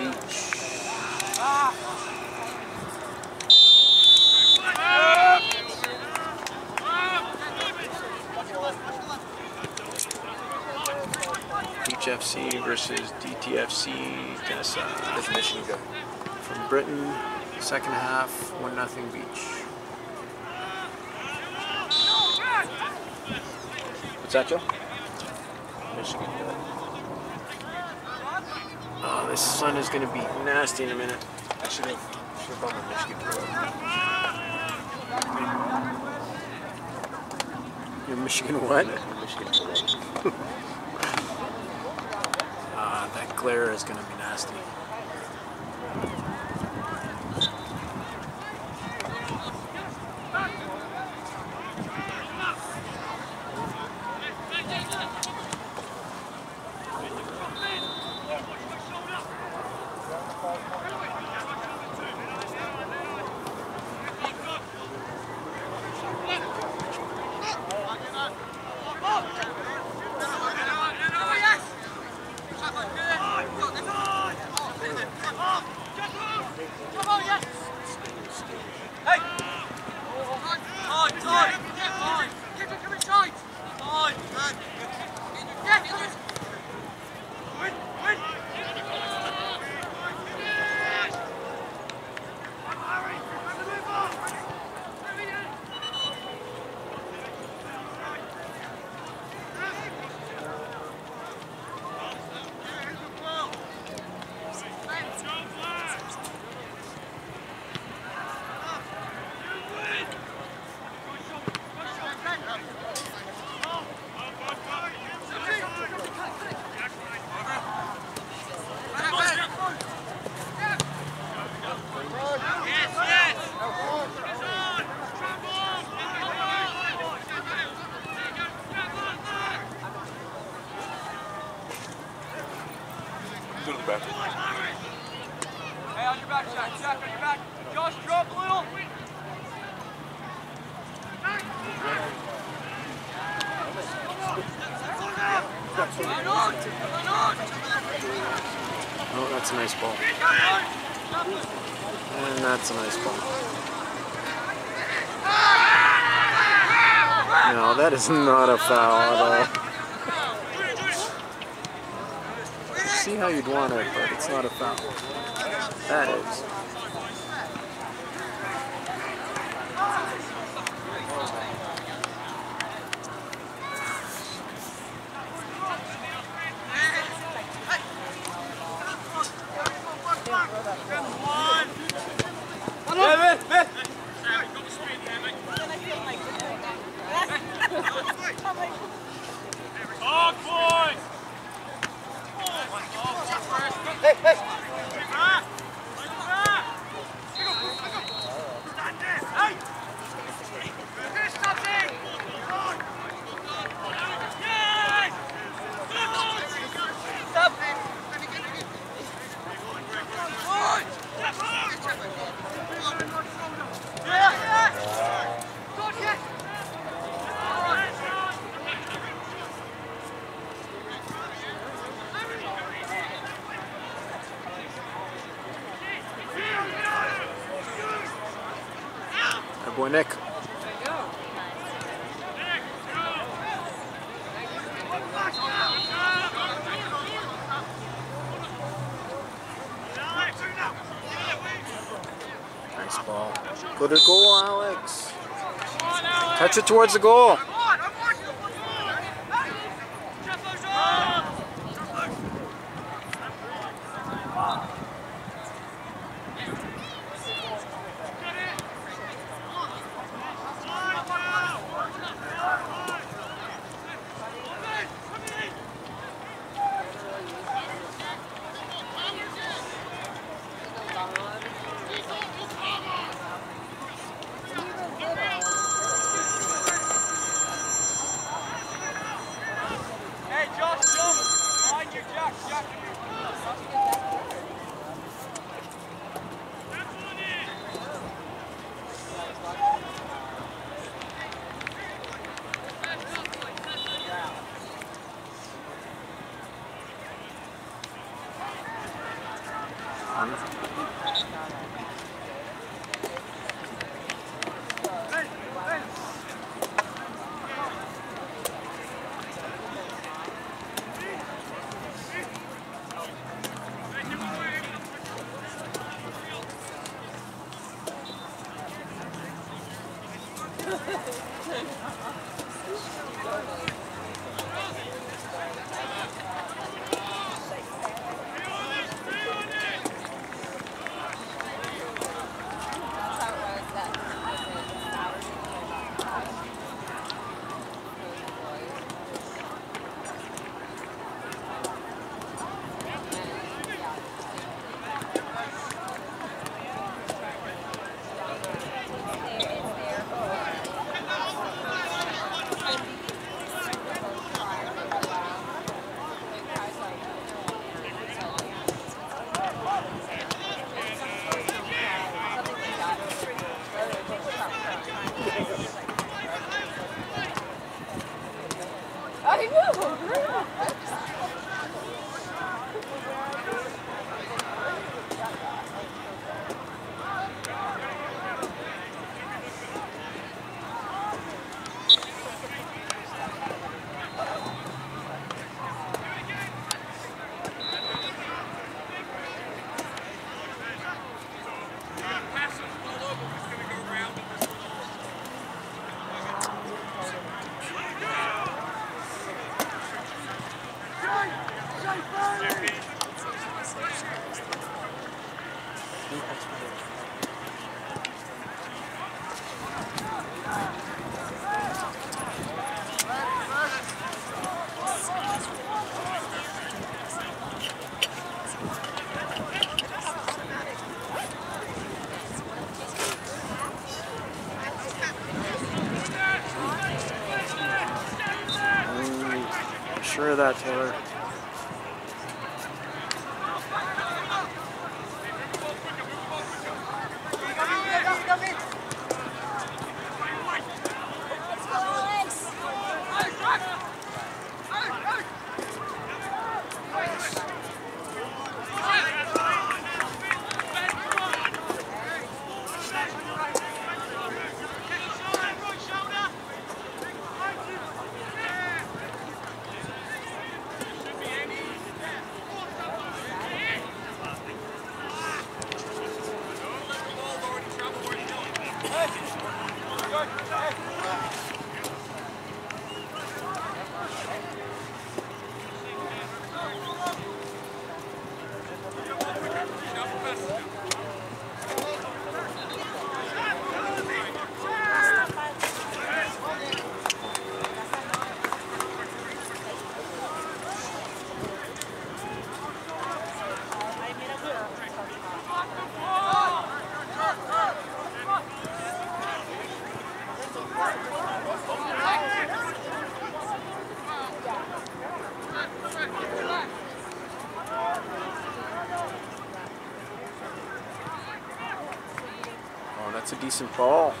Beach. FC versus DTFC. Does Michigan uh, go? From Britain, second half, 1 nothing Beach. What's that, Joe? Michigan. This sun is going to be nasty in a minute. I should have should have gone with Michigan Your Michigan what? Michigan Uh, that glare is going to be And that's a nice ball. No, that is not a foul at all. See how you'd want it, but it's not a foul. That is. My boy Nick. Nice ball. Go to goal, Alex. Touch it towards the goal. Decent ball.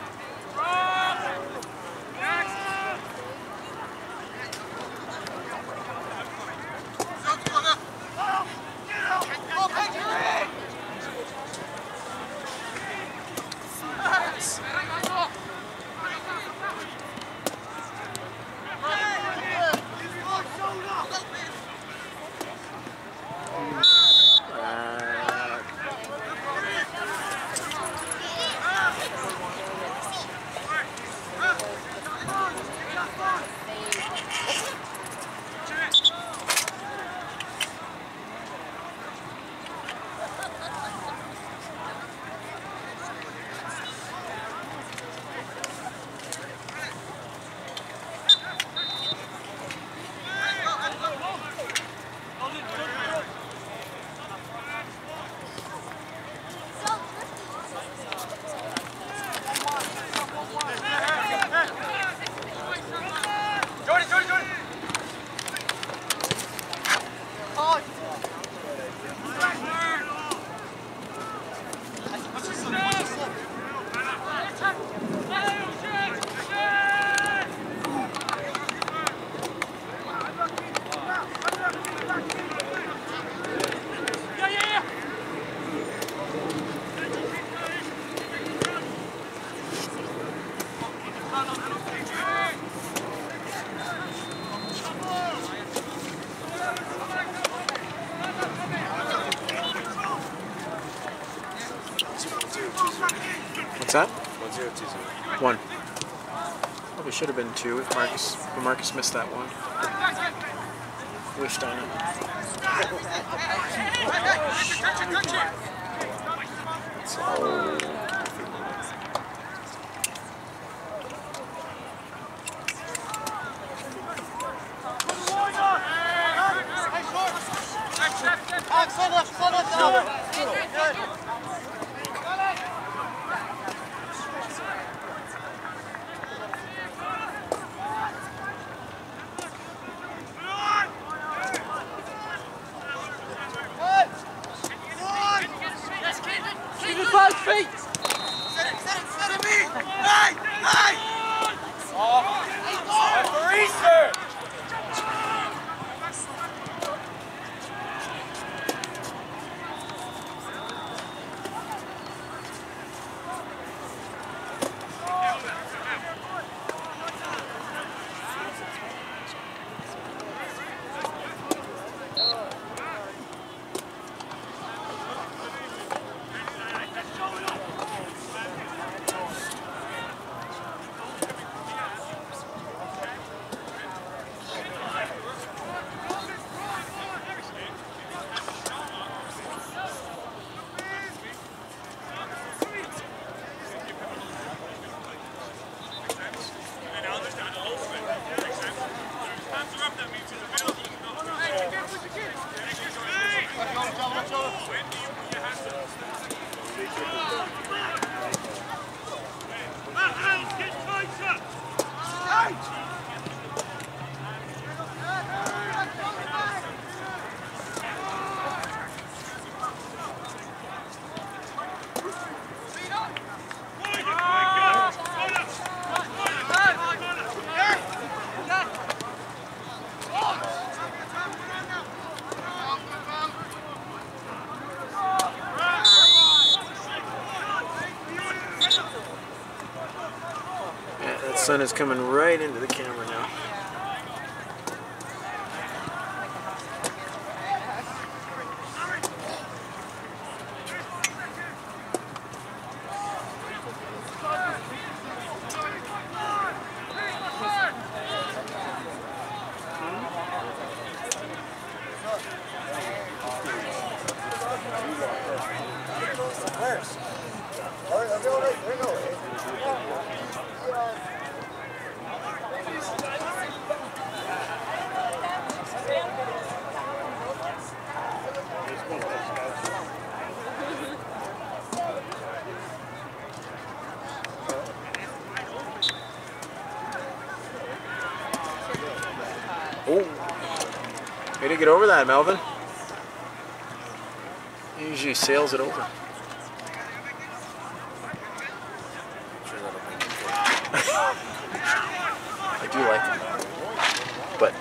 What's that? One zero two zero. One. Probably should have been two if Marcus, but Marcus missed that one. Wished on it. Keep sun is coming right into the camera now. Oh, way to get over that, Melvin. He usually sails it over. I do like it, but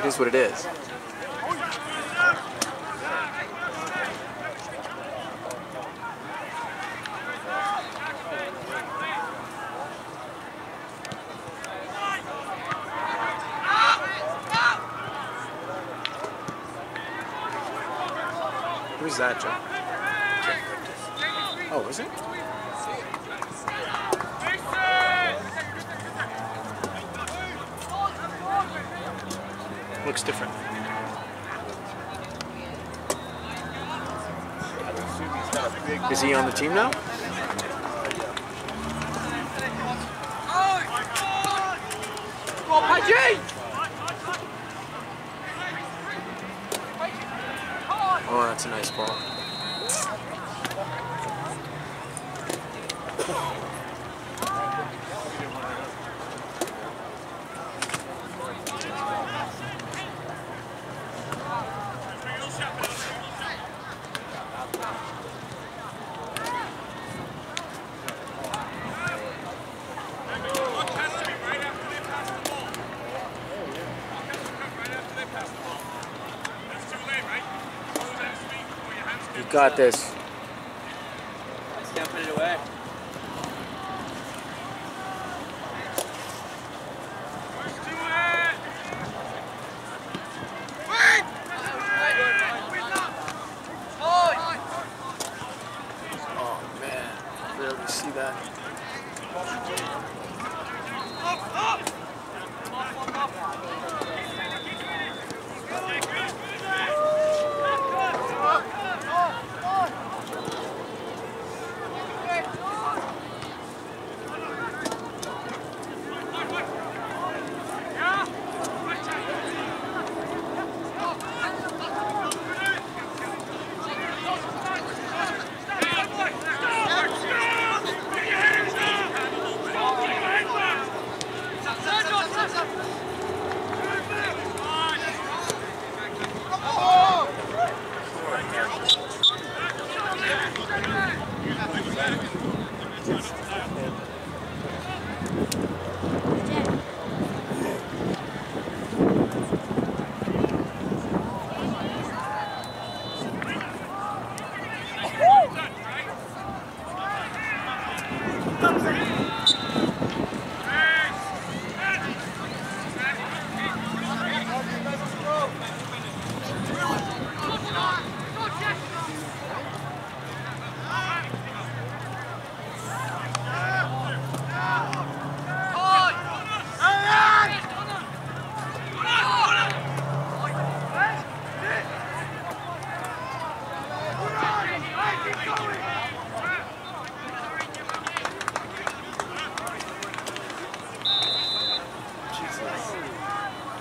it is what it is. Who's that, Joe? Oh, is it? Looks different. Is he on the team now? Oh, that's a nice ball. Got this. Can't put it away. Oh man, I barely see that.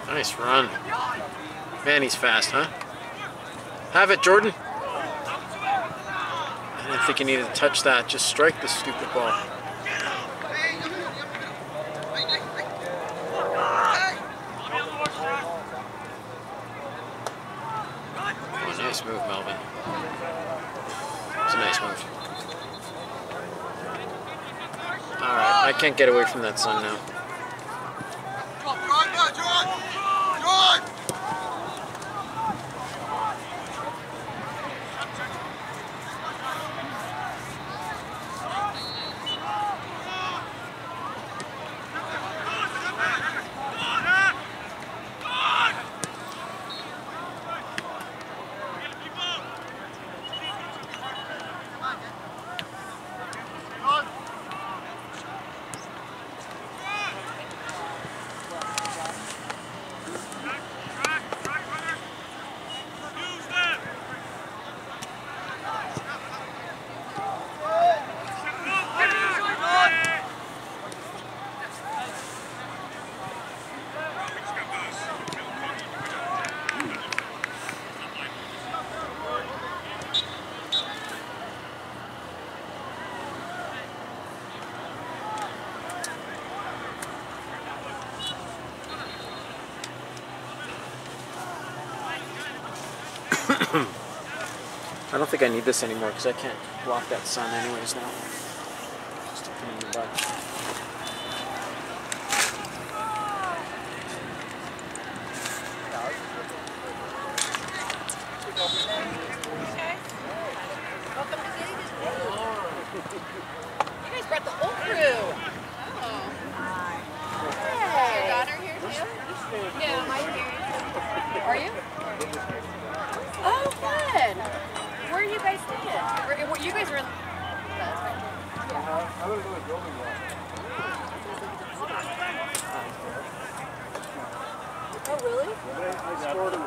Nice run. Man, he's fast, huh? Have it, Jordan. I didn't think you needed to touch that. Just strike the stupid ball. Oh, nice move, Melvin. It's a nice move. Alright, I can't get away from that sun now. Don't think I need this anymore because I can't block that sun anyways now. Just a pain in the butt. You guys brought the whole crew. Oh. Hey. Your daughter here too? Yeah, my parents. Are you? Oh, fun. Where are you guys staying? Where, where- you guys are in. Oh, really? The same place. It's a different building.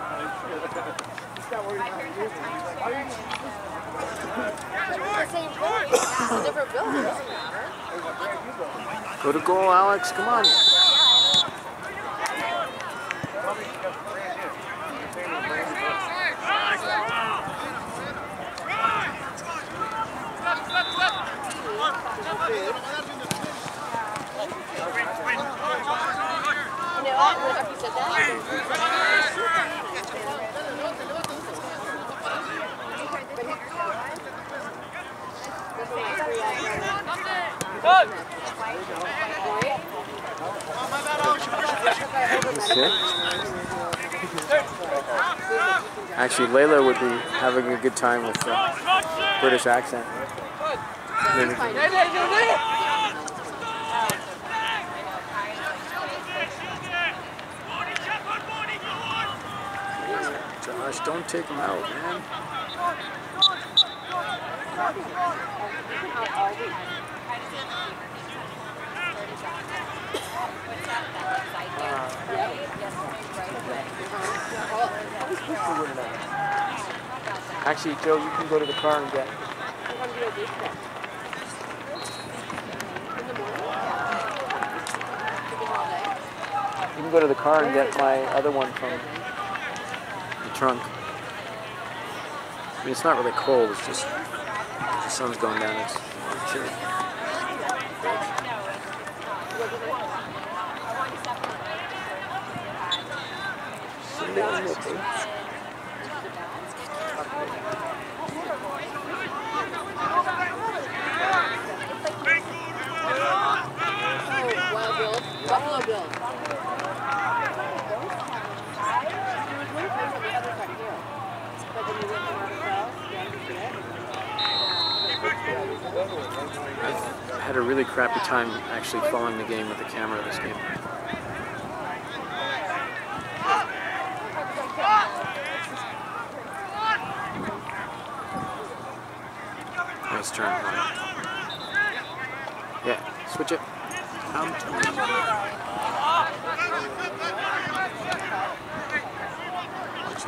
Doesn't matter. Go to goal, Alex. Come on. You know? After you said that. Actually, Layla would be having a good time with the British accent. Josh, don't take him out, man. Actually, Joe, you can go to the car and get. You can go to the car and get my other one from the trunk. I mean, it's not really cold. It's just the sun's going down. It's chilly. I had a really crappy time actually following the game with the camera this game. Turn. Yeah, switch it.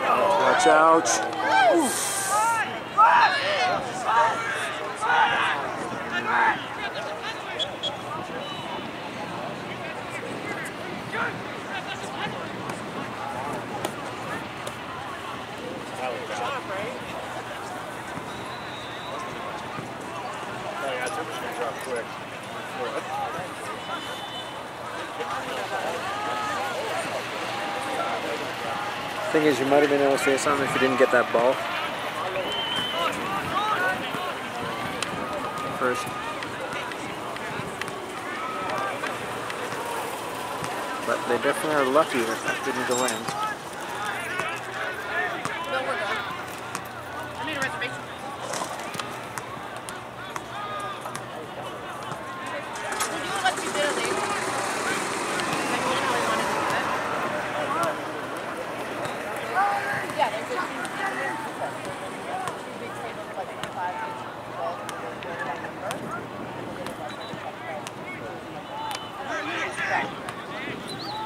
Watch out. Thing is, you might have been able to say something if you didn't get that ball. First. But they definitely are lucky that that didn't go in. No, we're done. I made a reservation. Would you let you get a late? I really, really wanted to do it. Yeah, there's a two two big tables of like 25 each people, and then they're that number. And then it's like a check price. Yeah.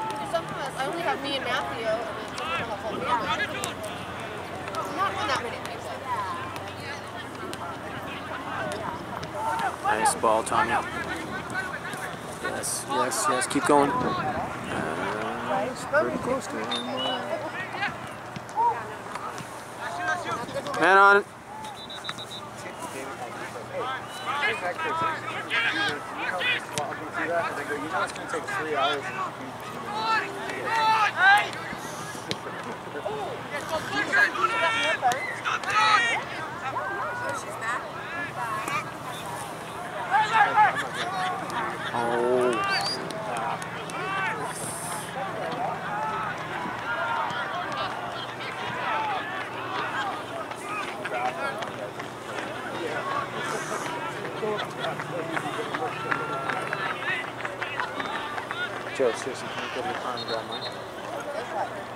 Because sometimes I only have me and Matthew, and then sometimes I'll have whole family. Not that many people. Nice ball, Tommy. Yes, yes, yes. Keep going. Uh, close to it. Man on it know it's going to take three hours. Oh. Oh. Joe, seriously, can you go to the grab mine?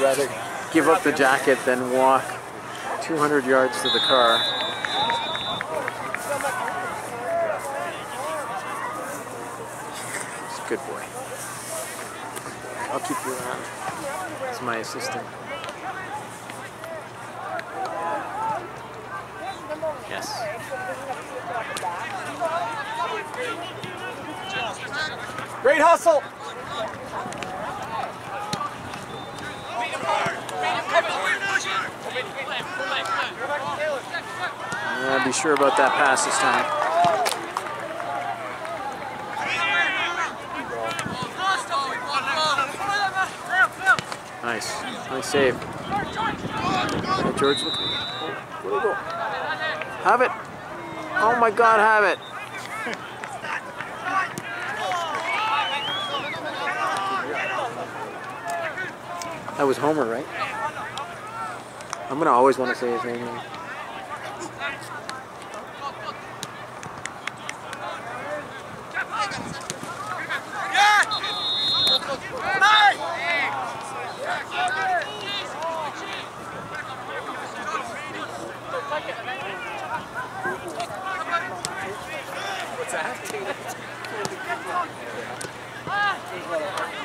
Rather give up the jacket than walk 200 yards to the car. He's a good boy. I'll keep you around. He's my assistant. Yes. Great hustle! Yeah, be sure about that pass this time. Nice. Nice save. Hey, George, look. Where'd go? Have it. Oh my god, have it. That was Homer, right? I'm gonna always want to say his name. now.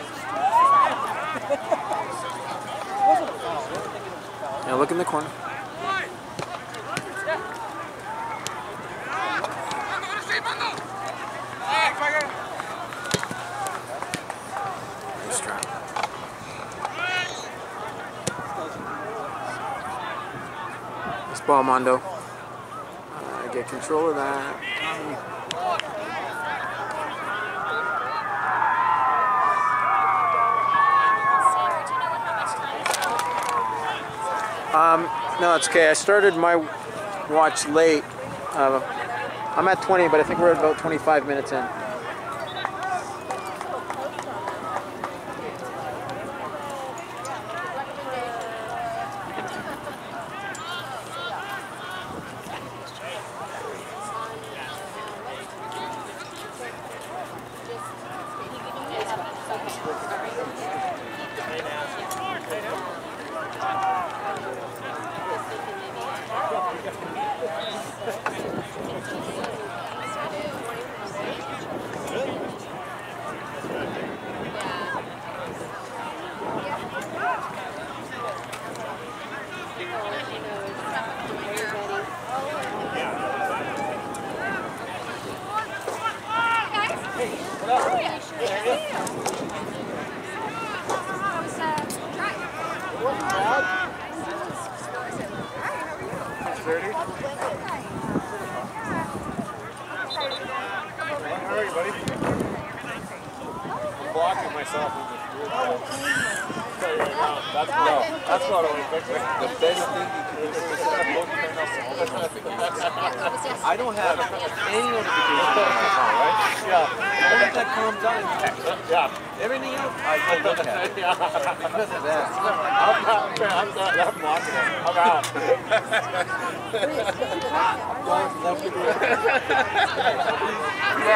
Yeah, look in the corner. Ball, Mondo. Uh, get control of that. Um, no, it's okay. I started my watch late. Uh, I'm at 20, but I think we're at about 25 minutes in.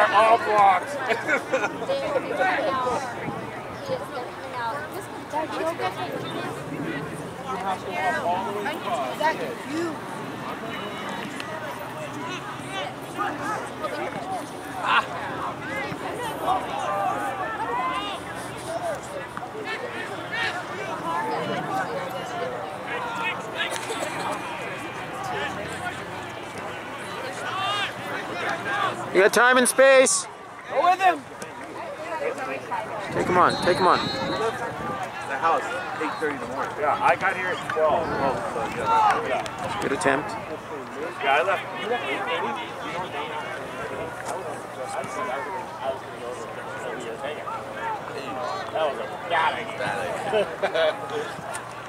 You are all blocked. You got time and space. Go with him. Take him on. Take him on. The house, 8.30 in the morning. Yeah, I got here at 12. Oh, so yeah. Yeah. Good attempt. Yeah, I left. You left 8:30? That was a bad idea.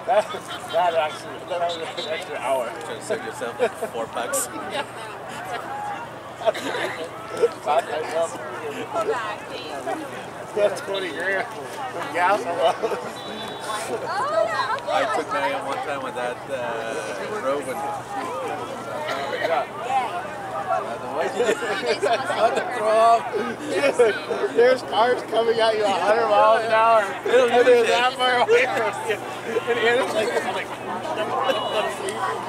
that, that actually, that was an extra hour. Trying to save yourself like four bucks. Myself That's 20 grand. From gas alone. I took Marion one time with that uh, robe and Yeah. what did you do? What the? There's cars coming at you 100 miles an hour. And they're that far away from you. And Anna's like, I'm like,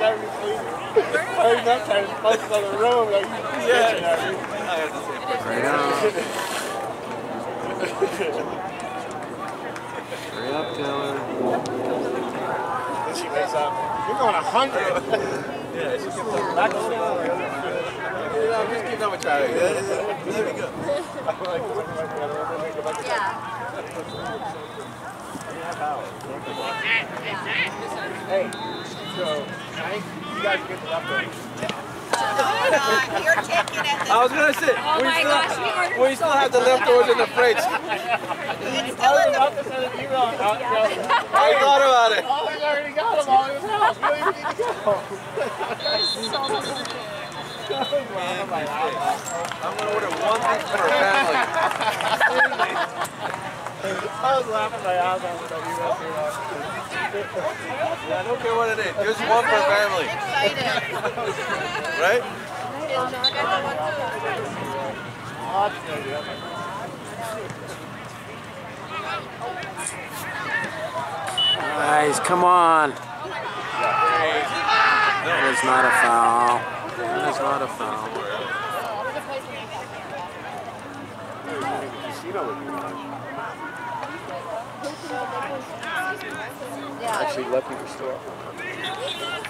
let him sleep. Let him sleep. I'm not trying to the road. Like, Yeah. yeah. I the same thing. Hurry up. Up, Taylor. Then she wakes up. You're going 100. Yeah, she kept on. Back to Yeah, just keep on trying. Yeah, There we go. Hey, so, Hank, you guys get the leftovers. You're taking it. I was gonna say, Oh we, my still, gosh, we we still have the leftovers in the fridge. It's I was about to send an email you know, I thought about it. Oh, I already got them all in his house. We don't even need to go. I'm gonna order one thing for our family. I was laughing my ass off with that email too long. Yeah, I don't care what it is. Just one for family, right? Guys, come on. That is not a foul. That is not a foul. Actually, lucky we're still up.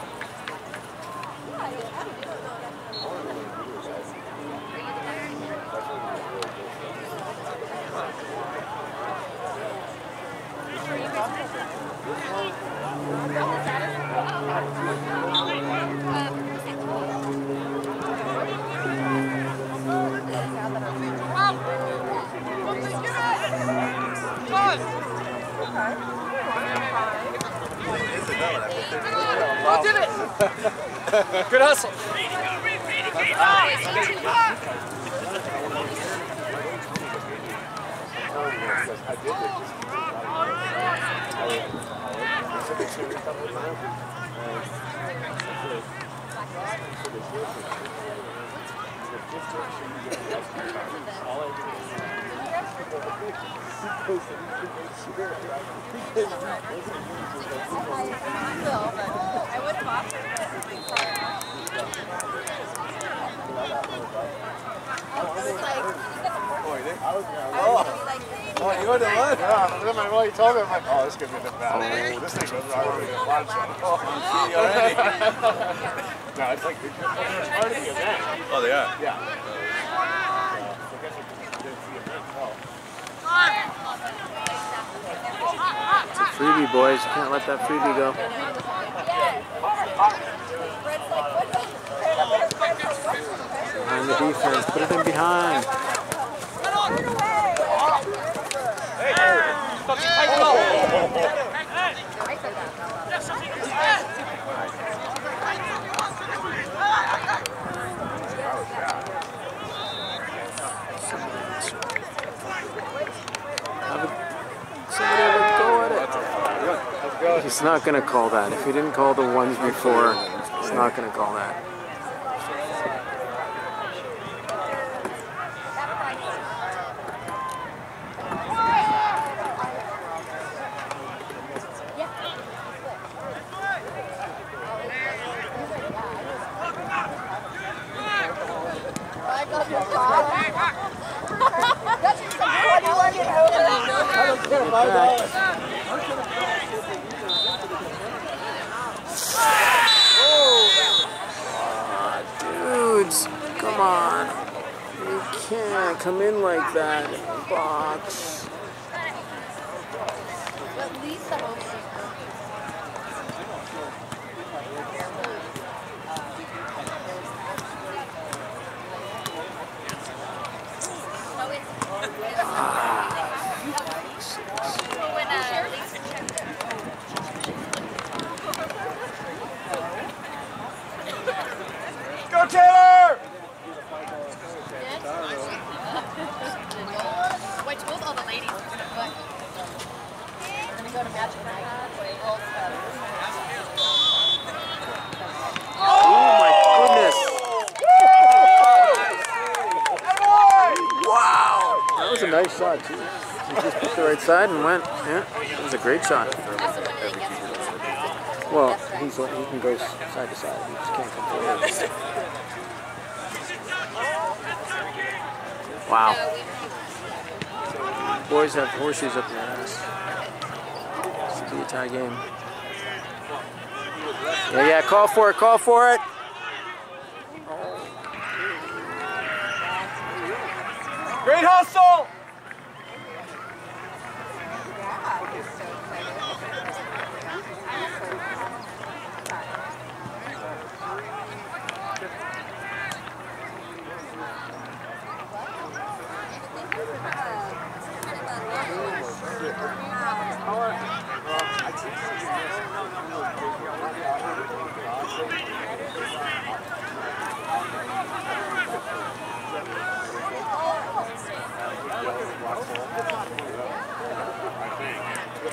Good hustle. I would have offered Oh, you're the one. Yeah, then my well, he told me, I'm like, oh, this is gonna be bit bad. This thing goes I want to get a lunch. See already. no, it's like it's part of the event. Oh, they are. Yeah. It's the. Oh. A freebie, boys. You can't let that freebie go. Behind the defense. Put it in behind. He's not going to call that. If he didn't call the ones before, he's not going to call that. You can't come in like that box. At least the hope When, uh, Lisa- Go Taylor! Well, I told all the ladies we're gonna put. We're gonna go to Magic Night. Oh my goodness. Wow. That was a nice shot too. He just picked the right side and went. Yeah, it was a great shot. Well, he's, he can go side to side. He just can't come forward. Wow. Boys have horseshoes up a tie game. Yeah, yeah, call for it, call for it. Great hustle!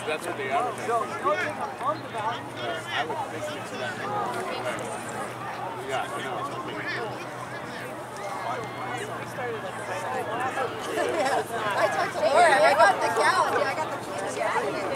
That's what they advertise. I would think it's that. Yeah, I know. I talked to Laura. I got the gal. I got the kids.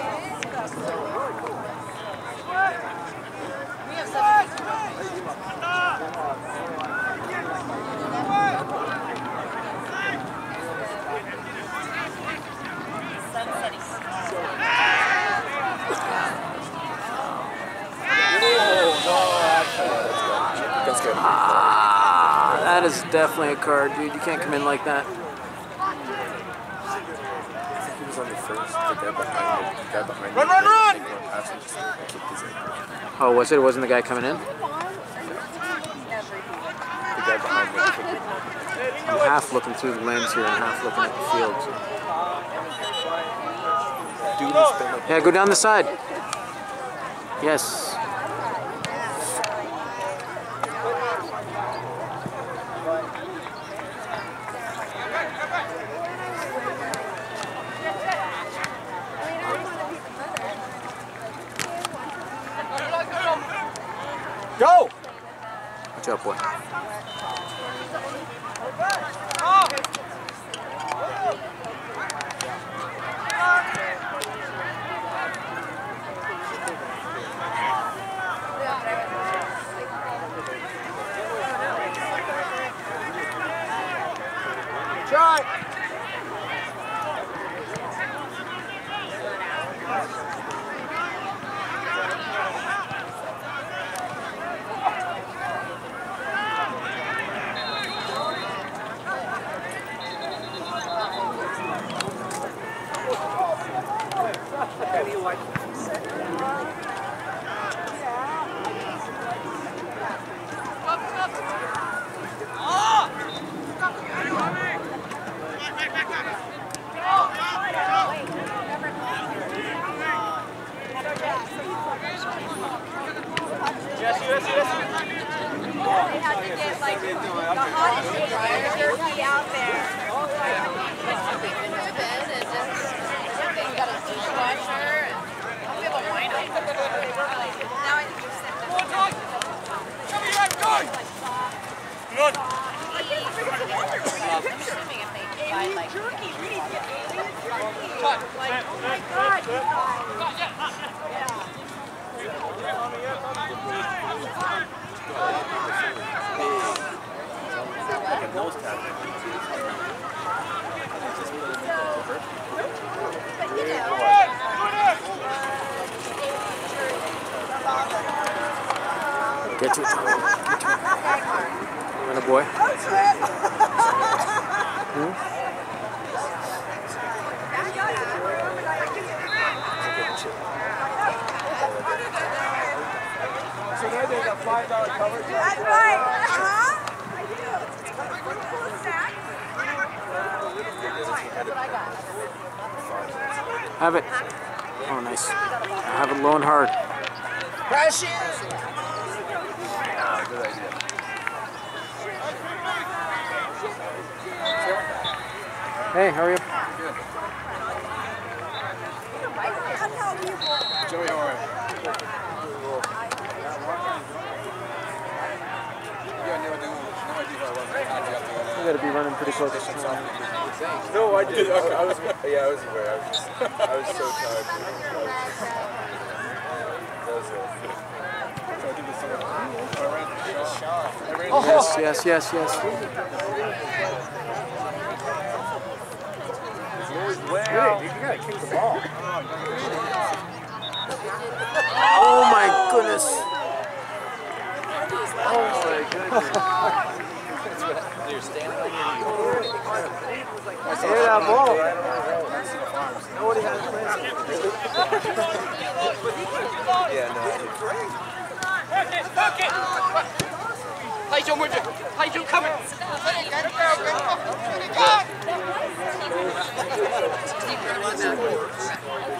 That is definitely a card, dude. You can't come in like that. He was on the first. The guy behind. The guy behind Run, run, run! Take one pass and just kicked his ankle. Oh, was it? Wasn't the guy coming in? The guy behind him kicked him. I'm half looking through the lens here and half looking at the field. Dude who's been like Yeah, go down the side. Yes. Go! Watch out, boy. Try! They I like jerky. We need to get jerky. Cut. Like, oh my god, you guys. Cut, yeah. Yeah. So, but you get your get and a boy. Oh, trip. hmm? $5 cover. That's right. Uh-huh. I do. Full Have it. Oh, nice. I have a lone heart. hard. Precious! Hey, hurry up. You gotta be running pretty close. No, I did. Okay, I was. Yeah, I was aware. I was just. I was so tired. That was it. So I did this other. I ran the shot. I ran Yes, yes, yes, yes. Wow. You gotta kick the ball. Oh my goodness. Oh, You're standing on your Hear that ball. Yeah, no. Play John Woodruff. Play John coming.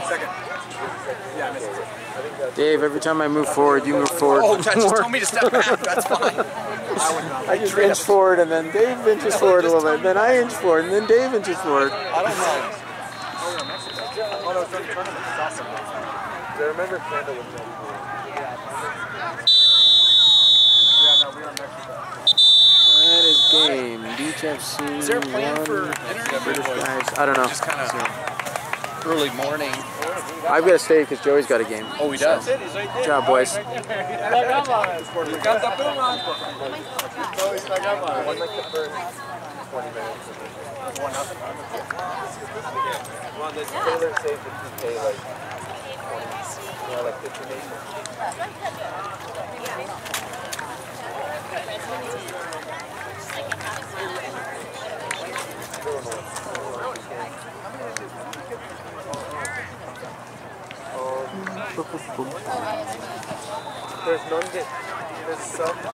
Second. Yeah, I missed it. Dave, every time I move forward, you move forward Oh, just more. told me to step back. That's fine. I just inch forward and then Dave inches forward a little bit. Then I inch forward and then Dave inches forward. I don't know. Oh, no, it's the tournament. It's awesome. I remember Kendall was there. Yeah, no, we were in Mexico. That is game. Beach FC. Is there a plan one, for? British guys. I don't know. Just kind of early morning. I've got to stay because Joey's got a game. Oh, he does. Good job, boys. Got the boom on. Always like I'm on. One like the first 20 minutes. One nothing. One that Taylor saved the PK like 20, yeah, like 15 minutes. There's none that, there's some